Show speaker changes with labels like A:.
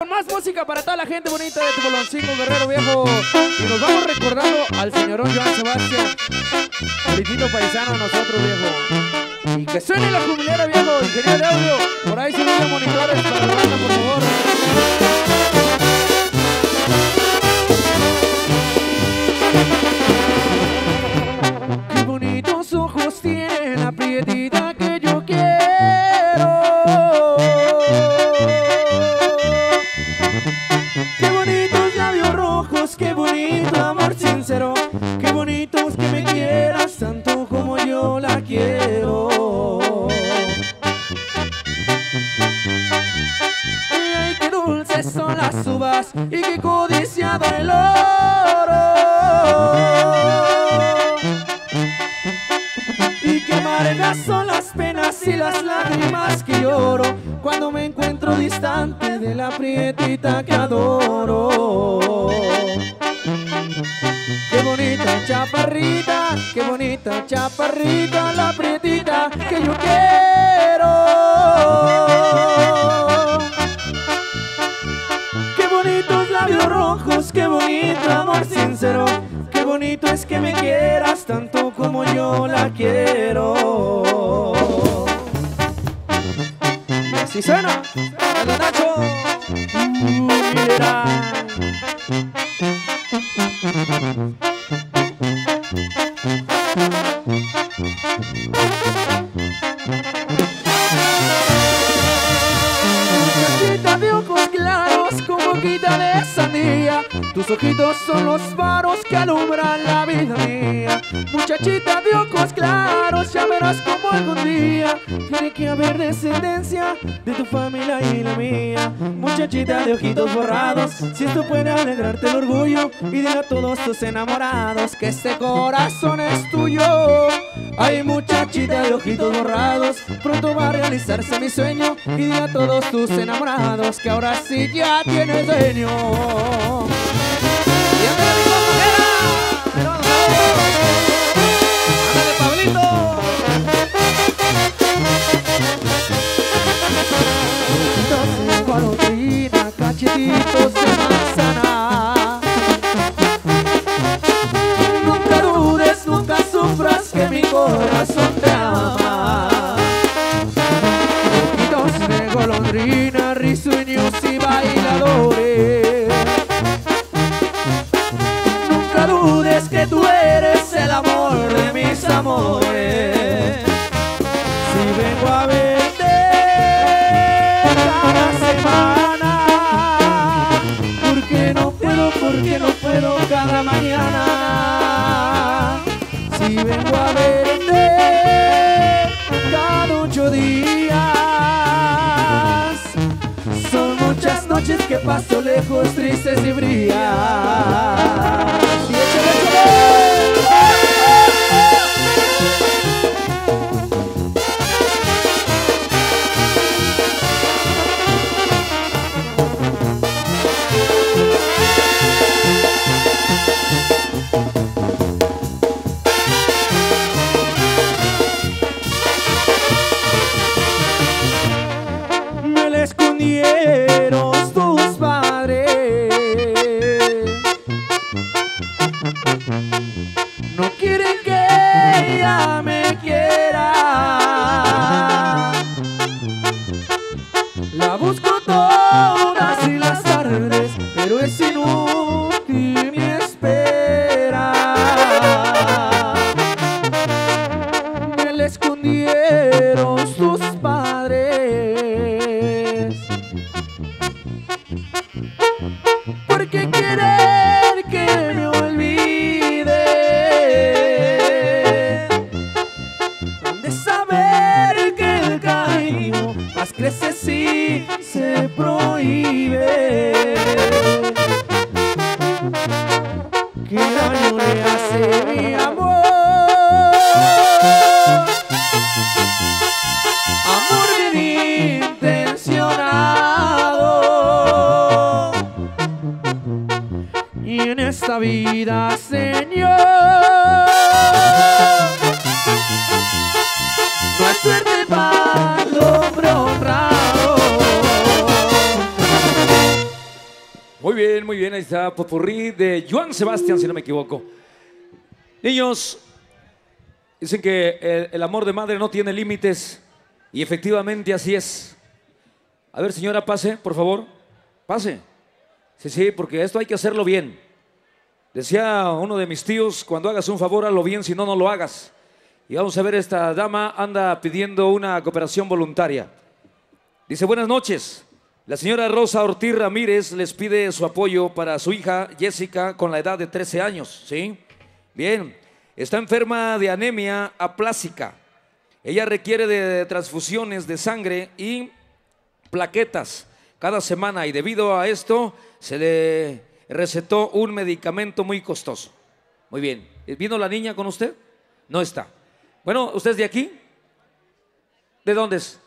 A: Con más música para toda la gente bonita de Tuboloncingo Guerrero Viejo. Y nos vamos recordando al señorón Joan Sebastián. Gritito paisano nosotros, viejo. Y que suene la jubilera, viejo. Ingeniero de audio. Por ahí se monitores para la banda, por favor. Qué bonitos ojos tiene la bonito amor sincero. Qué bonitos que me quieras tanto como yo la quiero. Ay, qué dulces son las uvas y qué codiciado el oro. Y qué amargas son las penas y las lágrimas que lloro cuando me encuentro distante de la prietita que adoro. Qué bonita chaparrita, qué bonita chaparrita, la prietita que yo quiero. Qué bonitos labios rojos, qué bonito amor sincero. Qué bonito es que me quieras tanto como yo la quiero. Con boquita de sandía. Tus ojitos son los faros que alumbran la vida mía. Muchachita de ojos claros, ya verás como algún día Tiene que haber descendencia de tu familia y la mía. Muchachita de ojitos borrados, si esto puede alegrarte el orgullo Y dile a todos tus enamorados que este corazón es tuyo. Ay muchachita de ojitos borrados, pronto va a realizarse mi sueño Y dile a todos tus enamorados que ahora sí ya tienes dueño Y días, son muchas noches que paso lejos, tristes y frías. ¿Qué daño le hace mi amor? Amor bien intencionado. Y en esta vida, Señor,
B: bien, muy bien. Ahí está Popurrí de Joan Sebastián, si no me equivoco. Niños, dicen que el, amor de madre no tiene límites. Y efectivamente así es. A ver, señora, pase, por favor. Pase. Sí, sí, porque esto hay que hacerlo bien. Decía uno de mis tíos, cuando hagas un favor, hazlo bien, si no, no lo hagas. Y vamos a ver, esta dama anda pidiendo una cooperación voluntaria. Dice, buenas noches. La señora Rosa Ortiz Ramírez les pide su apoyo para su hija Jessica con la edad de 13 años, ¿sí? Bien, está enferma de anemia aplásica. Ella requiere de transfusiones de sangre y plaquetas cada semana y debido a esto se le recetó un medicamento muy costoso. Muy bien. ¿Vino la niña con usted? No está. Bueno, ¿usted es de aquí? ¿De dónde es?